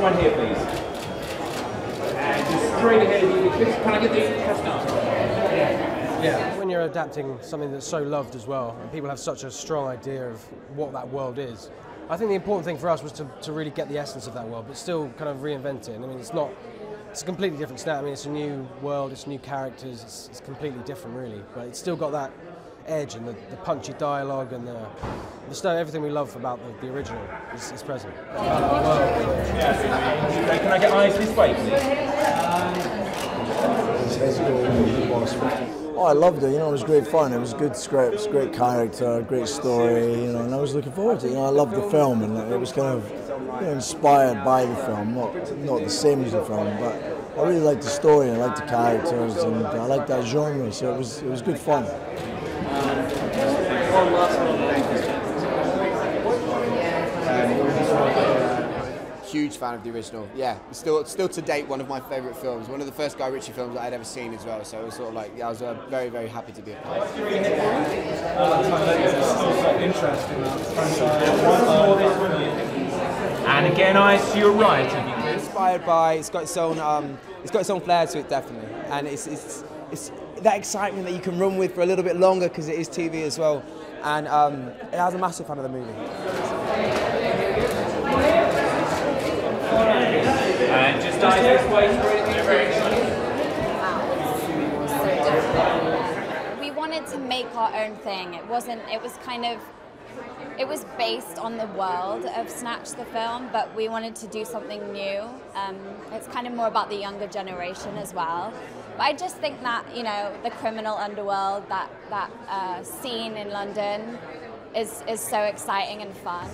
this one here, please. And just straight ahead of you. Can I get the cast Yeah. When you're adapting something that's so loved as well, and people have such a strong idea of what that world is, I think the important thing for us was to, to really get the essence of that world, but still kind of reinvent it. I mean, it's not, it's a completely different Snatch. I mean, it's a new world, it's new characters, it's, it's completely different, really. But it's still got that edge and the, the punchy dialogue and the, the stuff, everything we love about the, the original is, is present. Can I get eyes this way, please? Oh, I loved it. You know, it was great fun. It was good scripts, great character, great story. You know, and I was looking forward to it. You know, I loved the film, and it was kind of you know, inspired by the film, not not the same as the film, but I really liked the story. I liked the characters, and I liked that genre. So it was it was good fun. Huge fan of the original. Yeah, still still to date one of my favourite films. One of the first Guy Ritchie films I had ever seen as well. So it was sort of like yeah, I was uh, very very happy to be a part. And again, eyes to your right, if you could. Inspired by, it's got its own, um, it's got its own flair to it definitely, and it's it's it's that excitement that you can run with for a little bit longer because it is TV as well, and um, it has a massive fan of the movie. And just eyes this way, We wanted to make our own thing. It wasn't, it was kind of, it was based on the world of Snatch the film, but we wanted to do something new. Um, it's kind of more about the younger generation as well. But I just think that, you know, the criminal underworld, that, that uh, scene in London is, is so exciting and fun.